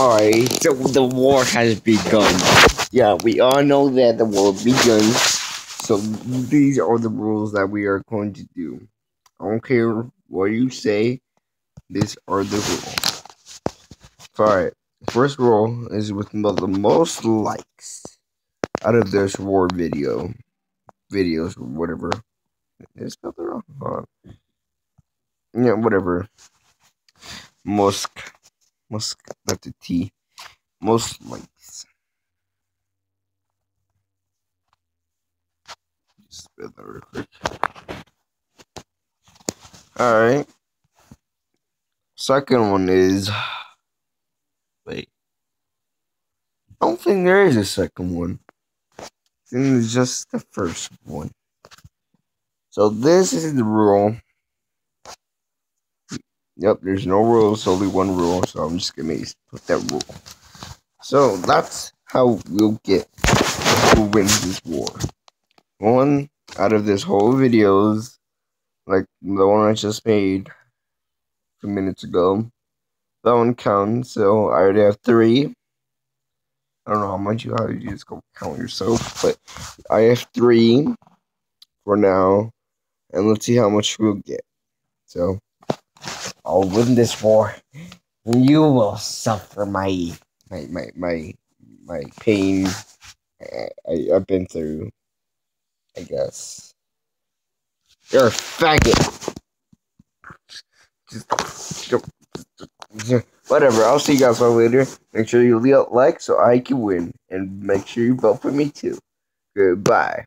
Alright, so the war has begun. Yeah, we all know that the war begun. So these are the rules that we are going to do. I don't care what you say. These are the rules. Alright, first rule is with the most likes out of this war video. Videos or whatever. Is spelled wrong? Uh, yeah, whatever. Musk. Musk, not the T. Most likes. Just spell that real quick. Alright. Second one is. Wait. I don't think there is a second one. I think it's just the first one. So this is the rule. Yep, there's no rules, only one rule, so I'm just gonna put that rule. So that's how we'll get who wins this war. One out of this whole videos, like the one I just made a few minutes ago, that one counts. So I already have three. I don't know how much you have. You just go count yourself, but I have three for now, and let's see how much we'll get. So. I'll win this war. And you will suffer my my my my my pain I, I've been through. I guess. You're a faggot. Just, whatever. I'll see you guys all later. Make sure you like so I can win, and make sure you vote for me too. Goodbye.